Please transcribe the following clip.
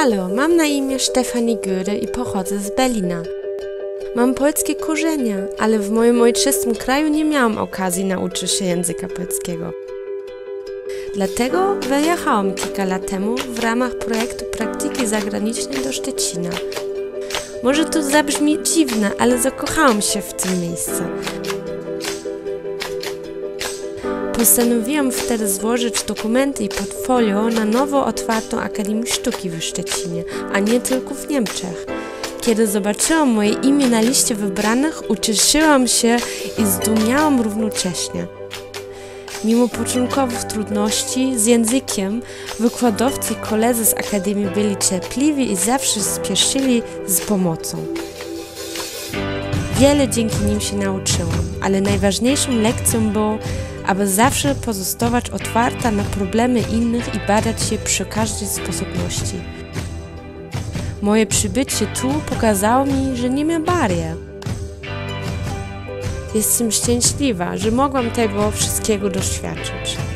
Halo, mam na imię Stefanie Göre i pochodzę z Berlina. Mam polskie korzenie, ale w moim ojczystym kraju nie miałam okazji nauczyć się języka polskiego. Dlatego wyjechałam kilka lat temu w ramach projektu praktyki zagranicznej do Szczecina. Może to zabrzmi dziwne, ale zakochałam się w tym miejscu. Postanowiłam wtedy złożyć dokumenty i portfolio na nowo otwartą Akademię Sztuki w Szczecinie, a nie tylko w Niemczech. Kiedy zobaczyłam moje imię na liście wybranych, ucieszyłam się i zdumiałam równocześnie. Mimo początkowych trudności z językiem, wykładowcy i koledzy z Akademii byli cierpliwi i zawsze spieszyli z pomocą. Wiele dzięki nim się nauczyłam, ale najważniejszą lekcją było, aby zawsze pozostawać otwarta na problemy innych i badać je przy każdej sposobności. Moje przybycie tu pokazało mi, że nie ma barier. Jestem szczęśliwa, że mogłam tego wszystkiego doświadczyć.